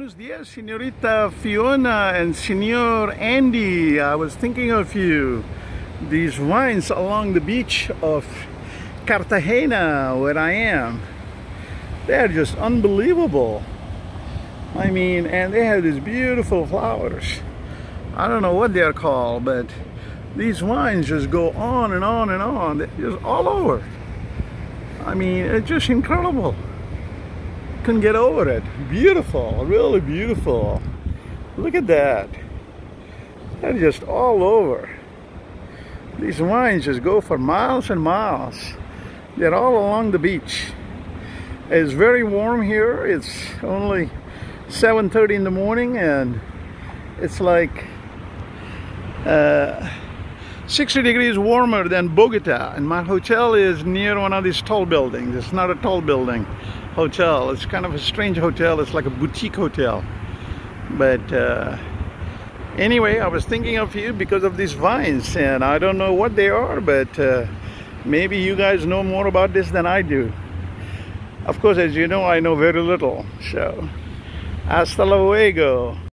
Buenos dias, Senorita Fiona and Senor Andy. I was thinking of you. These wines along the beach of Cartagena, where I am, they're just unbelievable. I mean, and they have these beautiful flowers. I don't know what they're called, but these wines just go on and on and on. They're just all over. I mean, it's just incredible couldn't get over it. Beautiful, really beautiful. Look at that. They're just all over. These wines just go for miles and miles. They're all along the beach. It's very warm here. It's only 7.30 in the morning and it's like uh, 60 degrees warmer than Bogota and my hotel is near one of these tall buildings. It's not a tall building hotel. It's kind of a strange hotel. It's like a boutique hotel. But uh, anyway, I was thinking of you because of these vines and I don't know what they are, but uh, maybe you guys know more about this than I do. Of course, as you know, I know very little. So, hasta luego.